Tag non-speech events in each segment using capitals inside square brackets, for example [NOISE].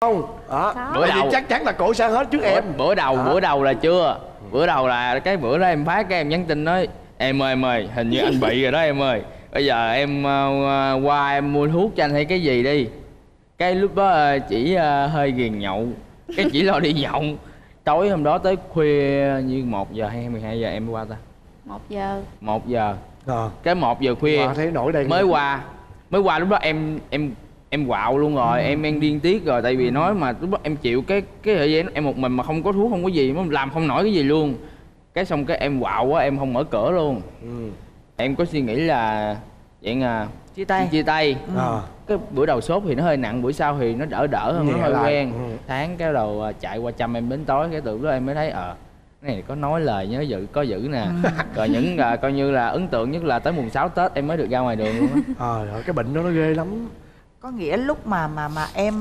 không. Đó. Có. bữa đầu. chắc chắn là cổ sang hết trước bữa, em. bữa đầu Đó. bữa đầu là chưa? Bữa đầu là cái bữa đó em phát cái em nhắn tin nói em ơi em ơi hình như anh bị rồi đó em ơi. Bây giờ em ờ, qua em mua thuốc cho anh hay cái gì đi? Cái lúc đó ờ, chỉ ờ, hơi ghiền nhậu. Cái chỉ lo đi nhậu. Tối hôm đó tới khuya như một giờ hay 12 giờ em mới qua ta? Một giờ. Một giờ. Ờ. cái một giờ khuya thấy nổi đây. mới qua. Mới qua lúc đó em em em quạo luôn rồi em đang điên tiết rồi tại vì nói mà lúc đó em chịu cái cái thời gian em một mình mà không có thuốc không có gì mà làm không nổi cái gì luôn. Cái xong cái em quạo quá em không mở cửa luôn. Ừ. em có suy nghĩ là dạng à chia tay. chia tay. Ờ. cái bữa đầu sốt thì nó hơi nặng bữa sau thì nó đỡ đỡ hơn nó Nhẹ hơi lại. quen. Ừ. tháng cái đầu à, chạy qua chăm em đến tối cái từ đó em mới thấy ờ cái này có nói lời nhớ giữ có giữ nè. [LAUGHS] Rồi những à, coi như là ấn tượng nhất là tới mùng 6 tết em mới được ra ngoài đường luôn á. [LAUGHS] Ờ, rồi cái bệnh đó nó ghê lắm có nghĩa lúc mà mà mà em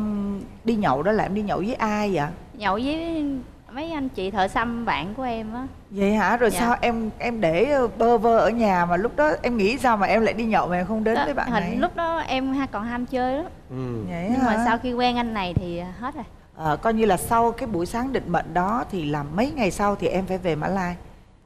đi nhậu đó là em đi nhậu với ai vậy? Nhậu với mấy anh chị thợ xăm bạn của em á. Vậy hả? Rồi Dạ. sao em em để bơ vơ ở nhà mà lúc đó em nghĩ sao mà em lại đi nhậu mà em không đến với bạn hình này? lúc đó em còn ham chơi đó ừ. vậy nhưng mà hả? sau khi quen anh này thì hết rồi. Ờ, coi như là sau cái buổi sáng định mệnh đó thì là mấy ngày sau thì em phải về Mã Lai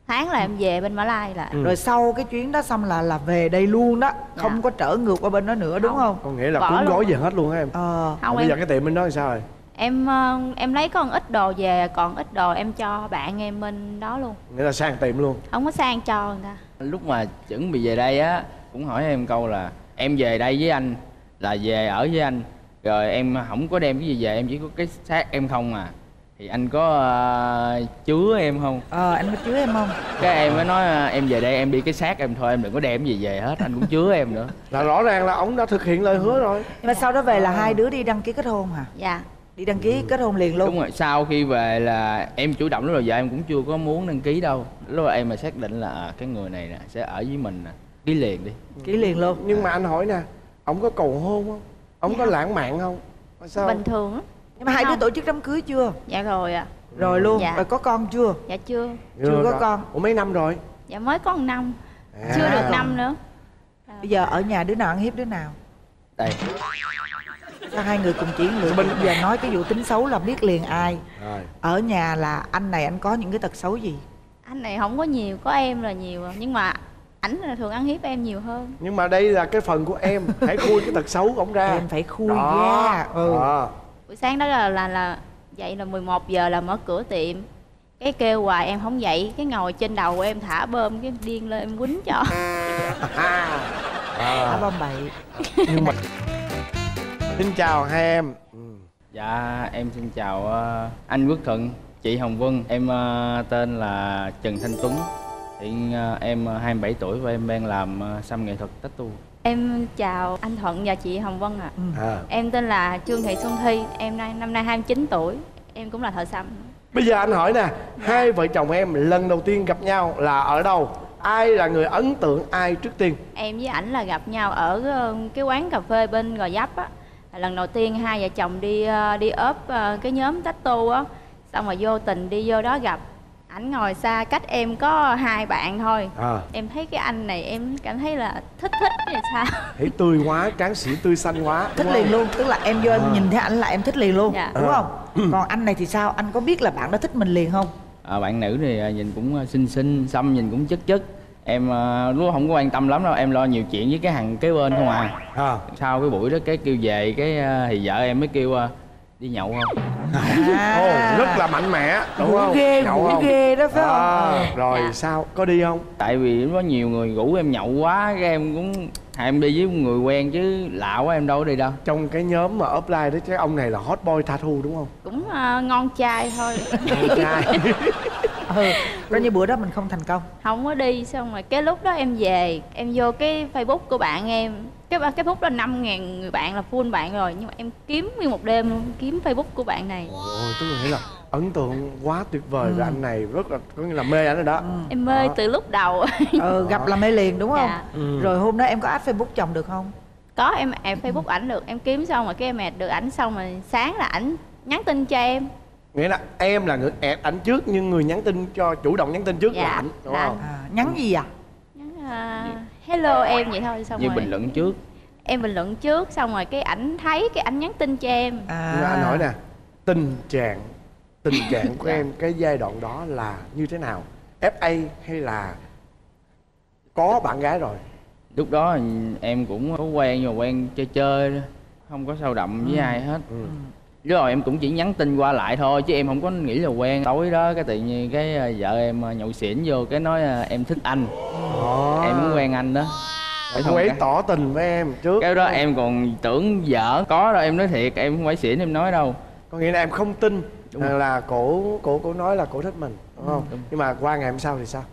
tháng là em về bên Mã Lai là Ừ. rồi sau cái chuyến đó xong là là về đây luôn đó. Không có trở ngược qua bên đó nữa đúng không. có nghĩa là cuốn gói về hết luôn á em? Ờ. Không bây giờ cái tiệm bên đó thì sao rồi? Em ờ, em lấy con ít đồ về còn ít đồ em cho bạn em bên đó luôn. Nghĩa là sang tiệm luôn? Không có sang cho người ta. Lúc mà chuẩn bị về đây á cũng hỏi em câu là em về đây với anh là về ở với anh. Rồi em không có đem cái gì về em chỉ có cái xác em không à thì anh có ờ, chứa em không? Ờ anh có chứa em không? Cái em mới nói ờ, em về đây em đi cái xác em thôi em đừng có đem gì về hết anh cũng chứa em nữa. [LAUGHS] Là rõ ràng là ông đã thực hiện lời hứa rồi. Nhưng mà sau đó về là hai đứa đi đăng ký kết hôn hả? Dạ. Đi đăng ký kết hôn liền luôn. Đúng rồi sau khi về là em chủ động lúc đầu giờ em cũng chưa có muốn đăng ký đâu. Lúc đó em mà xác định là à, cái người này nè sẽ ở với mình nè ký liền đi. Ký liền luôn. Nhưng mà anh hỏi nè ông có cầu hôn không? Ông có lãng mạn không? Sao? Bình thường á nhưng mà hai đứa tổ chức đám cưới chưa? Dạ rồi ạ. Rồi luôn. Dạ. rồi có con chưa? Dạ chưa. Chưa có rồi. con. ủa mấy năm rồi? Dạ mới có một năm. À. chưa được năm nữa. Bây giờ ở nhà đứa nào ăn hiếp đứa nào? Đây. Sao hai người cùng chỉ lựa bây giờ nói cái vụ tính xấu là biết liền ai. Rồi. Ở nhà là anh này anh có những cái tật xấu gì? Anh này không có nhiều có em là nhiều. À. nhưng mà ảnh là thường ăn hiếp em nhiều hơn. Nhưng mà đây là cái phần của em. Hãy khui cái tật xấu của ông ra. Em phải khui Đó. ra. Ừ. Đó. Buổi sáng đó là là là dậy là 11 giờ là mở cửa tiệm. Cái kêu hoài em không dậy cái ngồi trên đầu của em thả bơm cái điên lên em quýnh cho. Thả À. bom bậy. [LAUGHS] Nhưng mà xin chào hai em. Ừ. Dạ em xin chào ờ, anh Quốc Thuận, chị Hồng Vân. Em ờ, tên là Trần Thanh Tuấn Hiện ờ, em ờ, 27 tuổi và em đang làm xăm nghệ thuật tattoo em chào anh Thuận và chị Hồng Vân ạ. À. em tên là Trương Thị Xuân Thi em nay năm nay 29 tuổi em cũng là thợ xăm. Bây giờ anh hỏi nè hai vợ chồng em lần đầu tiên gặp nhau là ở đâu? Ai là người ấn tượng ai trước tiên? Em với ảnh là gặp nhau ở ờ, cái quán cà phê bên Gò Vấp á. Lần đầu tiên hai vợ chồng đi ờ, đi ốp ờ, cái nhóm tattoo á. Xong rồi vô tình đi vô đó gặp ảnh ngồi xa cách em có hai bạn thôi. À. Em thấy cái anh này em cảm thấy là thích thích như sao? [LAUGHS] Thấy tươi quá tráng sĩ tươi xanh quá. Thích liền luôn tức là em vô em À. nhìn thấy anh là em thích liền luôn Dạ. đúng À. không? [CLEARS THROAT] Còn anh này thì sao? Anh có biết là bạn đó thích mình liền không? Ờ, Bạn nữ thì ờ, nhìn cũng ờ, xinh xinh, xăm nhìn cũng chất chất. Em lúc không có quan tâm lắm đâu, em lo nhiều chuyện với cái thằng kế bên không à. À. Sau cái buổi đó cái kêu về cái thì vợ em mới kêu đi nhậu không? Ồ, rất là mạnh mẹ đúng không? ghê, Nhậu không? ghê đó phải không? à, rồi Dạ. sao? Có đi không? Tại vì đó nhiều người rủ em nhậu quá Cái em cũng em đi với người quen chứ lạ quá em đâu có đi đâu. Trong cái nhóm mà offline đó cái ông này là hot boy tattoo đúng không? Cũng ờ, ngon trai thôi. Con trai. [LAUGHS] Ừ coi như bữa đó mình không thành công. Không có đi xong rồi cái lúc đó em về em vô cái facebook của bạn em cái cái facebook đó năm ngàn người bạn là full bạn rồi nhưng mà em kiếm nguyên một đêm luôn kiếm facebook của bạn này. Ôi, tức là nghĩa là ấn tượng quá tuyệt vời về anh này rất là có nghĩa là mê anh rồi đó. Em mê Đó. từ lúc đầu. [LAUGHS] Ừ gặp là mê liền đúng không? Dạ. Ừ. rồi hôm đó em có add facebook chồng được không? Có em em facebook ảnh được em kiếm xong rồi cái em add được ảnh xong rồi sáng là ảnh nhắn tin cho em. Nghĩa là em là người ẹt ảnh trước nhưng người nhắn tin cho chủ động nhắn tin trước là Dạ, ảnh. đúng là không à, nhắn gì à? Nhắn ờ, hello em vậy thôi xong Như rồi bình luận trước. Em bình luận trước xong rồi cái ảnh thấy cái ảnh nhắn tin cho em. À. Anh hỏi nè tình trạng tình [LAUGHS] trạng của em cái giai đoạn đó là như thế nào? Fa hay là có bạn gái rồi? Lúc đó em cũng có quen nhưng mà quen chơi chơi thôi, không có sâu đậm với ai hết. Ừ. rồi em cũng chỉ nhắn tin qua lại thôi chứ em không có nghĩ là quen. Tối đó cái tự nhiên cái ờ, vợ em ờ, nhậu xỉn vô cái nói ờ, em thích anh. Đó. em muốn quen anh đó. Cái cô ấy tỏ tình với em trước. Cái đó em còn tưởng vợ có đâu em nói thiệt em không phải xỉn em nói đâu. Có nghĩa là em không tin Đúng rồi. là cổ cổ cổ nói là cổ thích mình đúng không? Đúng. nhưng mà qua ngày hôm sau thì sao?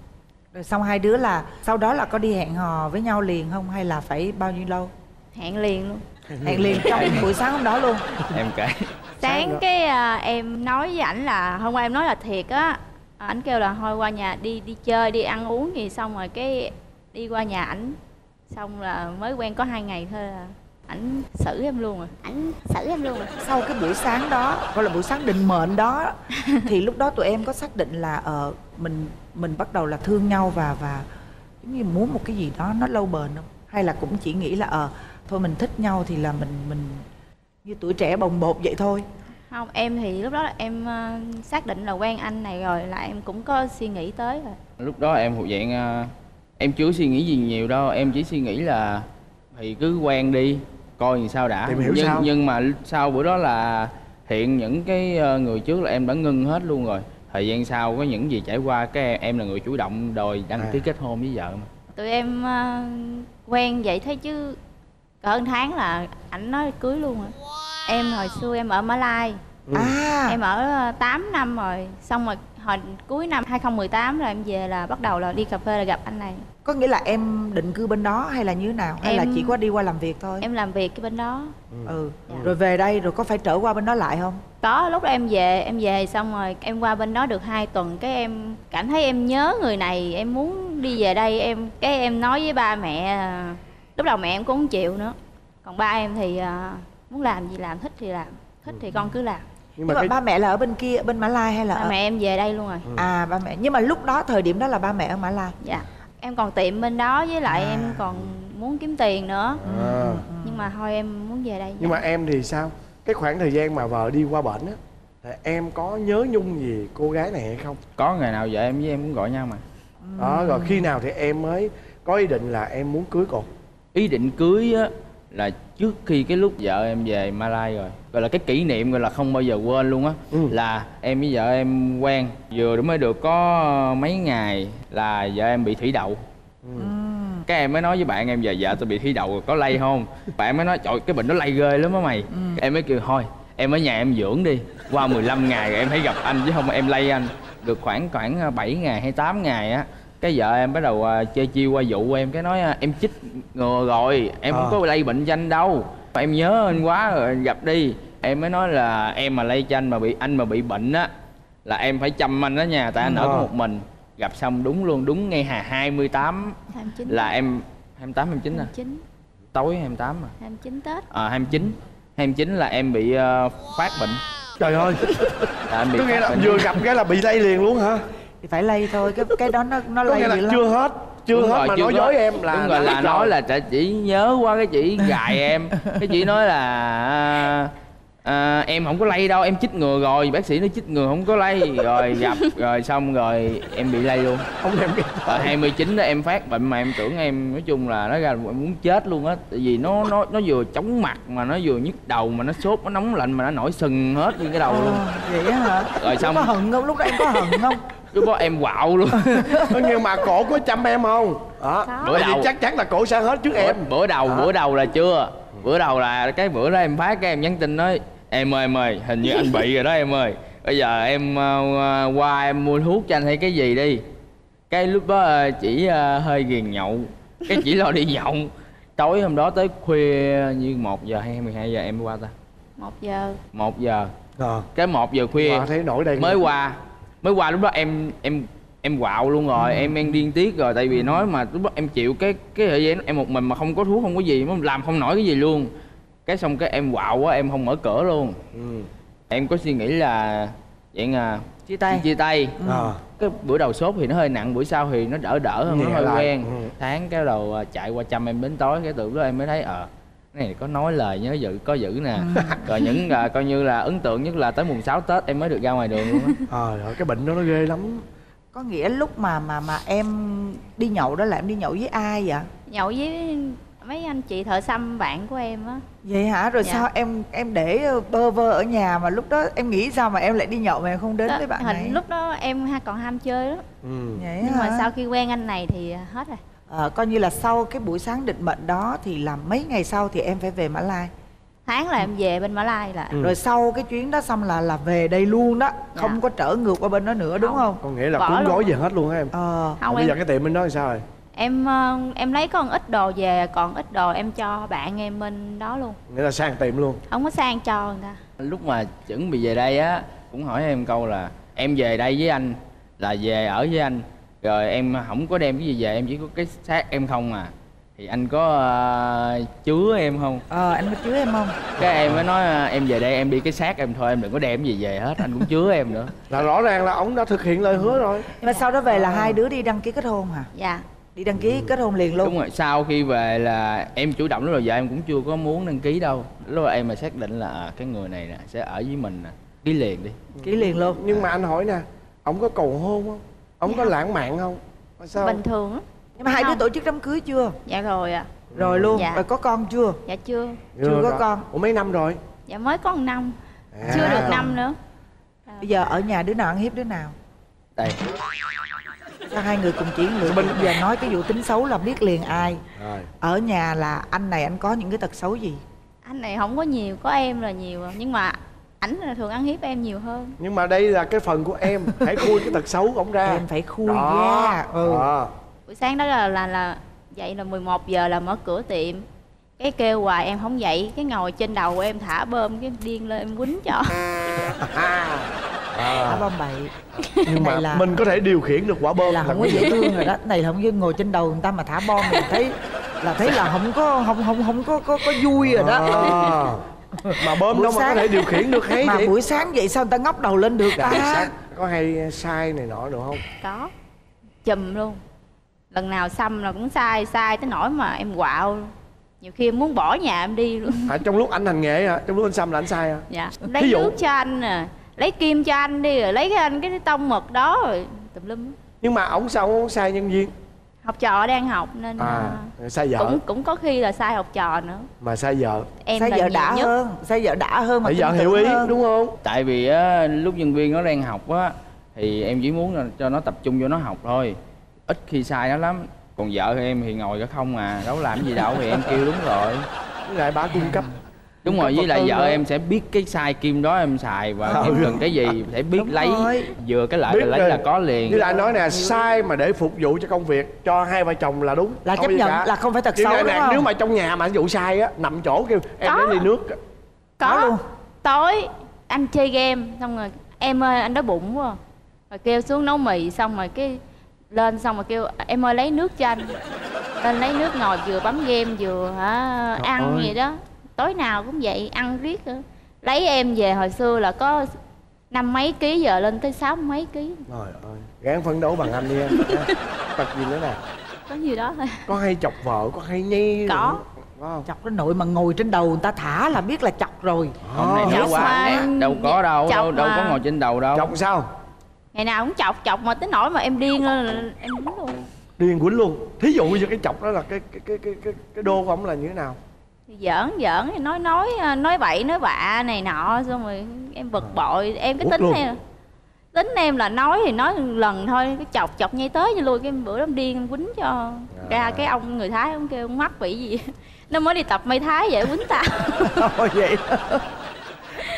Rồi xong hai đứa là sau đó là có đi hẹn hò với nhau liền không? Hay là phải bao nhiêu lâu? Hẹn liền luôn hẹn liền trong buổi sáng hôm đó luôn. Em kể. Sáng cái à, em nói với ảnh là hôm qua em nói là thiệt á. À, ảnh kêu là thôi qua nhà đi đi chơi đi ăn uống gì xong rồi cái đi qua nhà ảnh. Xong là mới quen có hai ngày thôi là ảnh xử em luôn rồi ảnh xử em luôn rồi sau cái buổi sáng đó gọi là buổi sáng định mệnh đó [LAUGHS] thì lúc đó tụi em có xác định là ờ mình mình bắt đầu là thương nhau và và giống như muốn một cái gì đó nó lâu bền không? Hay là cũng chỉ nghĩ là ờ thôi mình thích nhau thì là mình mình như tuổi trẻ bồng bột vậy thôi. Không em thì lúc đó là em ờ, xác định là quen anh này rồi là em cũng có suy nghĩ tới rồi. Lúc đó em thuộc dạng ờ, em chưa suy nghĩ gì nhiều đâu em chỉ suy nghĩ là thì cứ quen đi coi làm sao đã. Tìm hiểu nhưng sao? nhưng mà sau bữa đó là hiện những cái ờ, người trước là em đã ngưng hết luôn rồi. Thời gian sau có những gì trải qua cái em, em là người chủ động đòi đăng ký À. kết hôn với vợ mà. Tụi em ờ, quen vậy thế chứ cỡ tháng là ảnh nói cưới luôn rồi em hồi xưa em ở Mã Lai. Ừ. à. Em ở ờ, 8 năm rồi. Xong rồi hồi cuối năm 2018 là em về là bắt đầu là đi cà phê là gặp anh này. Có nghĩa là em định cư bên đó hay là như thế nào? Hay là Em- chỉ có đi qua làm việc thôi? em làm việc cái bên đó. Ừ. Dạ. rồi về đây rồi có phải trở qua bên đó lại không? Có lúc đó em về em về xong rồi em qua bên đó được hai tuần. Cái em cảm thấy em nhớ người này em muốn đi về đây. Em cái em nói với ba mẹ à, lúc đầu mẹ em cũng không chịu nữa. Còn ba em thì à, muốn làm gì làm thích thì làm. Thích thì con cứ làm. Nhưng nhưng mà mà cái ba mẹ là ở bên kia ở bên Mã Lai hay là ba ở... mẹ em về đây luôn rồi. À ba mẹ. Nhưng mà lúc đó thời điểm đó là ba mẹ ở Mã Lai? Dạ. Em còn tiệm bên đó với lại À. em còn muốn kiếm tiền nữa. À, nhưng mà thôi em muốn về đây nhưng mà em thì sao? Cái khoảng thời gian mà vợ đi qua bệnh á thì em có nhớ nhung gì cô gái này hay không? Có ngày nào vợ em với em cũng gọi nhau mà. Đó rồi khi nào thì em mới có ý định là em muốn cưới cô ý định cưới á là trước khi cái lúc vợ em về Malai rồi gọi là cái kỷ niệm gọi là không bao giờ quên luôn á Ừ. là em với vợ em quen. Vừa mới được có mấy ngày là vợ em bị thủy đậu. Cái em mới nói với bạn em giờ vợ tôi bị thủy đậu rồi, có lây không? Bạn mới nói trời cái bệnh nó lây ghê lắm á mày. Em mới kêu thôi em ở nhà em dưỡng đi qua 15 ngày rồi em hãy gặp anh chứ không em lây anh. Được khoảng khoảng 7 ngày hay 8 ngày á cái vợ em bắt đầu à, chơi chiêu qua dụ em cái nói à, em chích ngừa rồi em không À. có lây bệnh cho anh đâu. Mà em nhớ anh quá rồi gặp đi. Em mới nói là em mà lây cho anh mà bị anh mà bị bệnh á là em phải chăm anh đó nha tại anh ở có À. một mình. Gặp xong đúng luôn đúng ngay hà 28 29 là em 28 29 à? 29 tối 28 à? 29 Tết. À 29 29 là em bị ờ, phát bệnh. Trời ơi. Là em bị có nghĩa là bệnh. vừa gặp cái là bị lây liền luôn hả thì phải lây thôi cái cái đó nó nó lây là lắm. chưa hết chưa Đúng hết rồi, mà chưa nói có. dối em là đúng rồi là biết nói là chỉ- chỉ nhớ qua cái chị gài em. Cái chị nói là à, à, em không có lây đâu em chích ngừa rồi bác sĩ nói chích ngừa không có lây. Rồi gặp rồi xong rồi em bị lây luôn. Không em Ở 29 đó em phát bệnh mà em tưởng em nói chung là nó ra là em muốn chết luôn á. Tại vì nó nó nó vừa chóng mặt mà nó vừa nhức đầu mà nó sốt nó nóng lạnh mà nó nổi sừng hết trên cái đầu luôn. Ờ, vậy á hả? Rồi xong- có hận không? Lúc đó em có hận không lúc đó em quạo luôn. Có [LAUGHS] nhưng mà cổ có chăm em không? Đó Có. bởi vì Bữa đầu. chắc chắn là cổ sẽ hết trước bữa, em. bữa đầu Đó. bữa đầu là chưa? Bữa đầu là cái bữa đó em phát cái em nhắn tin nói em ơi em ơi hình như anh bị rồi đó em ơi. Bây giờ em ờ, qua em mua thuốc cho anh hay cái gì đi. Cái lúc đó ờ, chỉ ờ, hơi ghiền nhậu. Cái chỉ lo đi [LAUGHS] nhậu. Tối hôm đó tới khuya như 1 giờ hay 12 giờ em qua ta? 1 giờ. 1 giờ. Ờ. cái 1 giờ khuya Mà thấy nổi đây. mới qua mới qua lúc đó em em em quạo luôn rồi em em điên tiết rồi tại vì nói mà lúc đó em chịu cái cái thời gian em một mình mà không có thuốc không có gì mà làm không nổi cái gì luôn cái xong cái em quạo quá em không mở cửa luôn ừ. em có suy nghĩ là vậy à chia tay chia tay Ờ. cái bữa đầu sốt thì nó hơi nặng bữa sau thì nó đỡ đỡ hơn nó hơi lại. quen Ừ. tháng cái đầu à, chạy qua chăm em đến tối cái từ đó em mới thấy ờ này có nói lời nhớ giữ có giữ nè. Ừ. [LAUGHS] rồi những à, coi như là ấn tượng nhất là tới mùng 6 tết em mới được ra ngoài đường luôn á. Trời ơi, cái bệnh đó nó ghê lắm. Có nghĩa lúc mà mà mà em đi nhậu đó là em đi nhậu với ai vậy? Nhậu với mấy anh chị thợ xăm bạn của em á. Vậy hả? Rồi Dạ. sao em em để ờ, bơ vơ ở nhà mà lúc đó em nghĩ sao mà em lại đi nhậu mà em không đến Đó, với bạn hình này? lúc đó em còn ham chơi đó ừ. vậy nhưng mà hả? sau khi quen anh này thì hết rồi Ờ, coi như là sau cái buổi sáng định mệnh đó thì là mấy ngày sau thì em phải về Mã Lai. Tháng là em về bên Mã Lai là. Ừ. rồi sau cái chuyến đó xong là là về đây luôn đó Dạ. không có trở ngược qua bên đó nữa đúng Không. không? Có nghĩa là Bỏ cuốn gói về hết luôn á em? Ờ. Không bây em giờ cái tiệm bên đó thì sao rồi? Em ờ, em lấy có một ít đồ về còn ít đồ em cho bạn em bên đó luôn. Nghĩa là sang tiệm luôn. Không có sang cho người ta. Lúc mà chuẩn bị về đây á cũng hỏi em câu là em về đây với anh là về ở với anh rồi em không có đem cái gì về em chỉ có cái xác em không à. Thì anh có ờ, chứa em không? Ờ anh có chứa em không? Cái em mới nói ờ, em về đây em đi cái xác em thôi em đừng có đem gì về hết anh cũng chứa em nữa. [LAUGHS] Là rõ ràng là ông đã thực hiện lời hứa rồi. Nhưng mà sau đó về là hai đứa đi đăng ký kết hôn hả? Dạ. Đi đăng ký kết hôn liền luôn. Đúng rồi sau khi về là em chủ động lúc đầu giờ em cũng chưa có muốn đăng ký đâu. Lúc đó em mà xác định là à, cái người này nè sẽ ở với mình nè. Ký liền đi. Ký liền luôn. Nhưng mà anh hỏi nè ông có cầu hôn không ông có lãng mạn không? Sao bình thường. Á nhưng mà hai đứa tổ chức đám cưới chưa? Dạ rồi à rồi luôn. Dạ. rồi có con chưa? Dạ chưa. Chưa có rồi. con. ủa mấy năm rồi? Dạ mới có một năm. À. chưa được năm nữa. Bây giờ ở nhà đứa nào ăn hiếp đứa nào? Đây. Sao hai người cùng chiến lược bây giờ nói cái vụ tính xấu là biết liền ai. Rồi. Ở nhà là anh này anh có những cái tật xấu gì? Anh này không có nhiều có em là nhiều. À. nhưng mà ảnh thường ăn hiếp em nhiều hơn nhưng mà đây là cái phần của em hãy khui cái tật xấu của ông ra em phải khui Đó. ra ừ. Đó. buổi sáng đó là là là dậy là 11 giờ là mở cửa tiệm cái kêu hoài em không dậy cái ngồi trên đầu của em thả bơm cái điên lên em quýnh cho [LAUGHS] À. thả bom bậy nhưng mà là- mình có thể điều khiển được quả bom là không có dễ thương rồi đó này là không như ngồi trên đầu người ta mà thả bom mình thấy là thấy là không có không không không có có, có vui rồi đó À. mà bơm Buổi đâu mà có thể điều khiển được hay mà vậy? buổi sáng vậy sao người ta ngóc đầu lên được? Ta sáng có hay sai này nọ được không? Có. Chùm luôn. Lần nào xăm là cũng sai sai tới nỗi mà em quạo. Luôn. nhiều khi em muốn bỏ nhà em đi luôn. À, trong lúc anh hành nghề hả trong lúc anh xăm là anh sai hả dạ. Thí lấy dụ? nước cho anh nè lấy kim cho anh đi rồi lấy cái anh cái tông mực đó rồi tùm lum. Nhưng mà ổng sao ổng sai nhân viên học trò đang học nên à à, sai vợ. cũng cũng có khi là sai học trò nữa. Mà sai vợ. Em giờ nhiều đã nhất. hơn sao giờ đã hơn mà vợ hiểu ý hơn. đúng không? Tại vì á, lúc nhân viên nó đang học á thì em chỉ muốn là cho nó tập trung vô nó học thôi. Ít khi sai nó lắm. Còn vợ em thì ngồi cả không à đâu làm gì đâu thì em kêu đúng rồi. Với lại bà cung cấp đúng rồi với lại vợ đó. em sẽ biết cái sai kim đó em xài và Ừ. em cần cái gì sẽ biết Đúng lấy rồi. vừa cái lợi Biết là lấy rồi. là có liền với lại nói nè sai mà để phục vụ cho công việc cho hai vợ chồng là đúng là Không chấp gì nhận cả. là không phải Nhưng xấu đúng nè, không nếu mà trong nhà mà ví dụ sai á nằm chỗ kêu em Có. lấy ly nước Có có luôn. tối anh chơi game xong rồi em ơi anh đói bụng quá rồi kêu xuống nấu mì xong rồi cái lên xong rồi kêu em ơi lấy nước cho anh lên lấy nước ngồi vừa bấm game vừa hả Trời ăn ơi. vậy đó tối nào cũng vậy ăn riết nữa. lấy em về hồi xưa là có năm mấy ký giờ lên tới sáu mấy ký. Trời ơi gắng phấn đấu bằng anh đi em. [LAUGHS] Tật gì nữa nè? Có gì đó thôi. Có hay chọc vợ có hay nhây Có. không? Chọc đến nội mà ngồi trên đầu người ta thả là biết là chọc rồi. Hôm nay Ờ. Chọc quá đâu có đâu Chọc đâu, đâu có ngồi trên đầu đâu. Chọc sao? Ngày nào cũng chọc chọc mà tới nỗi mà em điên lên là em đúng luôn. Điên quýnh luôn. Thí dụ như cái chọc đó là cái cái cái cái cái, cái đô của ông là như thế nào giỡn giỡn thì nói nói à, nói bậy nói bạ này nọ xong rồi em bực bội. Em cái Út tính luôn. em tính em là nói thì nói lần thôi cái chọc chọc ngay tới cho lui cái bữa đó điên em quýnh cho ra cái ông người thái ông kêu ông mắc bị gì. [LAUGHS] Nó mới đi tập mây thái vậy quýnh tao. [LAUGHS] Thôi vậy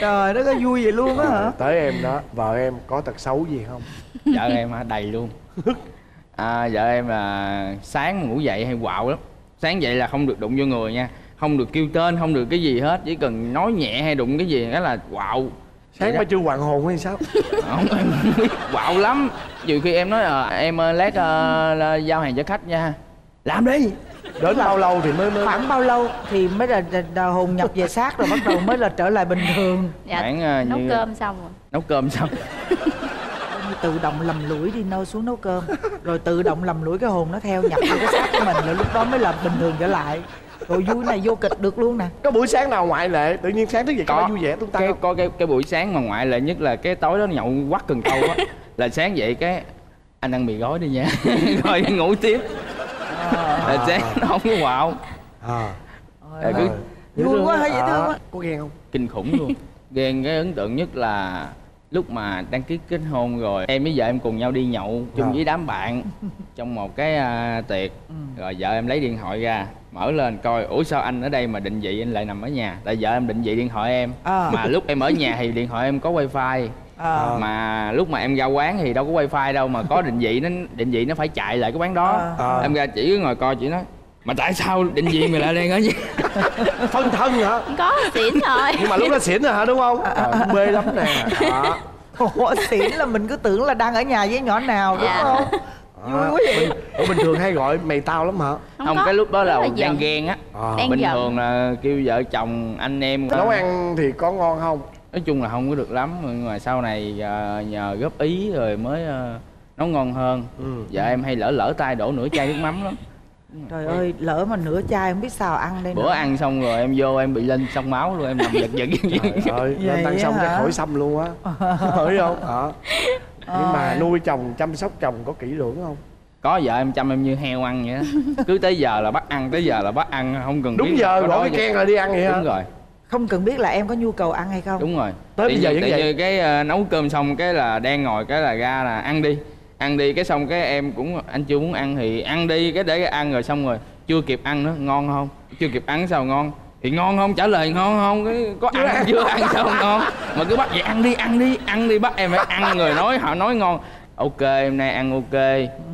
trời nó có vui vậy luôn á hả? Tới em đó vợ em có tật xấu gì không? [LAUGHS] Vợ em hả đầy luôn. À, vợ em là sáng ngủ dậy hay quạo lắm. Sáng dậy là không được đụng vô người nha không được kêu tên không được cái gì hết chỉ cần nói nhẹ hay đụng cái gì cái là quạo. Sáng Vậy mà chưa hoàng hồn hay sao? [LAUGHS] Không em biết. Quạo lắm. Nhiều khi em nói ờ, em ờ, lát là giao hàng cho khách nha. Làm đi. Đến bao lâu thì mới mới khoảng bao lâu thì mới là, là, là hồn nhập về xác rồi bắt đầu mới là trở lại bình thường. Dạ, Khoảng, à, nấu như- cơm xong rồi. Nấu cơm xong. Tự động lầm lũi đi nâu xuống nấu cơm. Rồi tự động lầm lũi cái hồn nó theo nhập vào cái xác của mình rồi lúc đó mới là bình thường trở lại rồi vui này vô kịch được luôn nè. Có buổi sáng nào ngoại lệ? Tự nhiên sáng thức dậy có. vui vẻ tung tăng cái không có cái cái buổi sáng mà ngoại lệ nhất là cái tối đó nhậu quắt cần câu á. [LAUGHS] Là sáng dậy cái anh ăn mì gói đi nha. [LAUGHS] Rồi ngủ tiếp. Là sáng nó không có quạo. À. Cứ Vui quá hay dễ thương À, quá. có ghen không? Kinh khủng luôn. [LAUGHS] Ghen cái ấn tượng nhất là lúc mà đăng ký kết hôn rồi em với vợ em cùng nhau đi nhậu chung Dạ. với đám bạn trong một cái à, tiệc. Rồi vợ em lấy điện thoại ra mở lên coi ủa sao anh ở đây mà định vị anh lại nằm ở nhà? Tại vợ em định vị điện thoại em. À. mà lúc em ở nhà thì điện thoại em có wifi. À, mà lúc mà em ra quán thì đâu có wifi đâu mà có [LAUGHS] định vị nó định vị nó phải chạy lại cái quán đó. À. em ra chỉ ngồi coi chỉ nói mà tại sao định vị mày lại đang ở nhà? [LAUGHS] Phân thân hả? Có xỉn rồi. Nhưng mà lúc đó xỉn rồi hả đúng không? À, mê lắm nè. Đó Ủa, xỉn là mình cứ tưởng là đang ở nhà với nhỏ nào đúng Dạ. không Vậy. bình, ủa, bình thường hay gọi mày tao lắm hả không, có. cái lúc đó là, là đang ghen á à. Đang bình giận. thường là kêu vợ chồng anh em nấu ăn thì có ngon không nói chung là không có được lắm nhưng mà sau này à, nhờ góp ý rồi mới à, nấu ngon hơn Ừ. vợ em hay lỡ lỡ tay đổ nửa chai nước mắm lắm trời ơi lỡ mà nửa chai không biết sao ăn đây bữa nữa. ăn xong rồi em vô em bị lên sông máu luôn em nằm giật giật Trời ơi, lên tăng xong cái hả? khỏi xăm luôn á [LAUGHS] Hỏi không? Đó. Nhưng mà Ôi. nuôi chồng, chăm sóc chồng có kỹ lưỡng không? có vợ em chăm em như heo ăn vậy đó cứ tới giờ là bắt ăn tới giờ là bắt ăn không cần biết Đúng là giờ gọi cái gì. keng là đi ăn vậy hả? đúng rồi không cần biết là em có nhu cầu ăn hay không đúng rồi Tới bây giờ vẫn tự vậy? nhiên cái ờ, nấu cơm xong cái là đang ngồi cái là ra là ăn đi ăn đi cái xong cái em cũng anh chưa muốn ăn thì ăn đi cái để cái ăn rồi xong rồi chưa kịp ăn nữa ngon không chưa kịp ăn sao ngon thì ngon không? Trả lời ngon không? Cái có ăn chưa? Ăn sao ngon. Mà cứ bắt vậy ăn đi ăn đi ăn đi bắt em phải ăn rồi nói họ nói ngon. Ok hôm nay ăn ok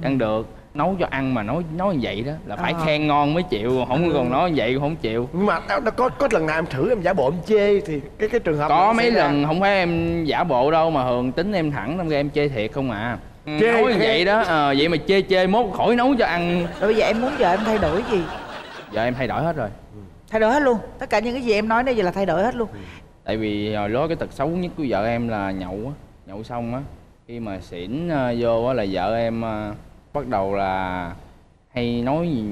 ăn được. Nấu cho ăn mà nói nói như vậy đó là phải Ờ. khen ngon mới chịu không còn nói như vậy cũng không chịu. Nhưng mà nó có có lần nào em thử em giả bộ em chê thì cái cái trường hợp có mấy xảy ra. lần không phải em giả bộ đâu mà thường tính em thẳng ra em chê thiệt không à. Ừ, Chê nói như vậy đó ờ, vậy mà chê chê mốt khỏi nấu cho ăn. Rồi bây giờ em muốn vợ em thay đổi gì? Giờ em thay đổi hết rồi thay đổi hết luôn. Tất cả những cái gì em nói đây giờ là thay đổi hết luôn. Tại vì hồi đó cái tật xấu nhất của vợ em là nhậu á nhậu xong á khi mà xỉn ờ, vô á là vợ em ờ, bắt đầu là hay nói gì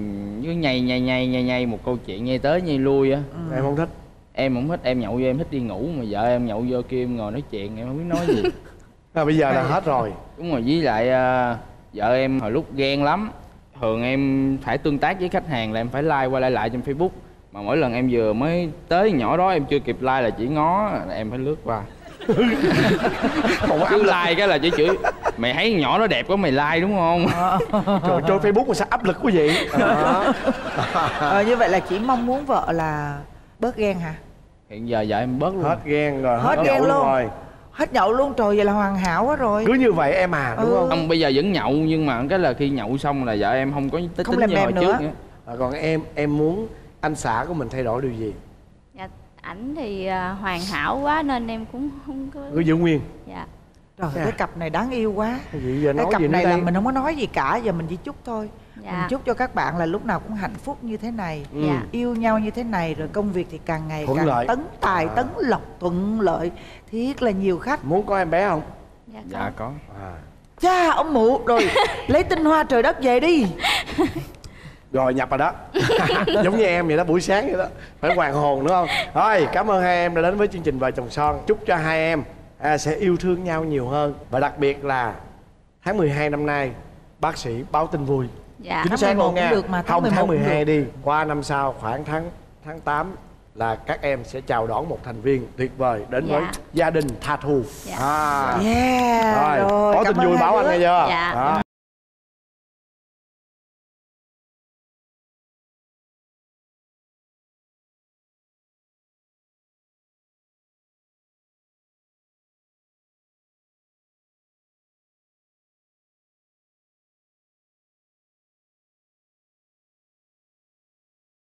cứ nhây nhây nhây nhây nhây một câu chuyện nhây tới nhây lui á. Em không thích. Em không thích em nhậu vô em thích đi ngủ mà vợ em nhậu vô kia em ngồi nói chuyện em không biết nói gì. [LAUGHS] À, Bây giờ là hết rồi. Đúng rồi với lại ờ, vợ em hồi lúc ghen lắm thường em phải tương tác với khách hàng là em phải like qua lại lại trên facebook mà mỗi lần em vừa mới tới nhỏ đó em chưa kịp like là chỉ ngó là em phải lướt qua. [LAUGHS] Không có áp like cái là chỉ chửi mày thấy nhỏ đó đẹp quá mày like đúng không? [LAUGHS] Trời trôi Facebook mà sao áp lực quá vậy? Đó. [LAUGHS] ờ, như vậy là chỉ mong muốn vợ là bớt ghen hả? Hiện giờ vợ em bớt luôn. Hết ghen rồi Hết nhậu ghen luôn. rồi. Hết nhậu luôn trời vậy là hoàn hảo quá rồi. Cứ như vậy em à đúng Ừ. không? Không bây giờ vẫn nhậu nhưng mà cái là khi nhậu xong là vợ em không có tính Không tính làm như em hồi nữa. trước nữa. À, Còn em em muốn anh xã của mình thay đổi điều gì? Dạ ảnh thì à, hoàn hảo quá nên em cũng không có Cứ giữ nguyên. Dạ. Trời Dạ. cái cặp này đáng yêu quá. Giờ cái nói cặp gì nữa này là mình không có nói gì cả giờ mình chỉ chúc thôi. Dạ. Mình chúc cho các bạn là lúc nào cũng hạnh phúc như thế này Ừ. dạ. yêu nhau như thế này rồi công việc thì càng ngày Thuận càng lợi. tấn tài À. tấn lộc thuận lợi. Thiết là nhiều khách. Muốn có em bé không? Dạ, có. dạ có. À. cha ông mụ rồi [LAUGHS] lấy tinh hoa trời đất về đi Rồi nhập rồi đó [LAUGHS] Giống như em vậy đó buổi sáng vậy đó Phải hoàng hồn đúng không Rồi cảm ơn hai em đã đến với chương trình Vợ chồng son Chúc cho hai em à, sẽ yêu thương nhau nhiều hơn Và đặc biệt là tháng 12 năm nay Bác sĩ báo tin vui dạ Chính Tháng xác 11 luôn nha được mà, tháng Không 11 tháng cũng 12 đi Qua năm sau khoảng tháng tháng 8 là các em sẽ chào đón một thành viên tuyệt vời đến Dạ. với gia đình Tha Thù Dạ. à. yeah Rồi, có cảm tin vui báo anh đứa. nghe chưa Dạ. Đó.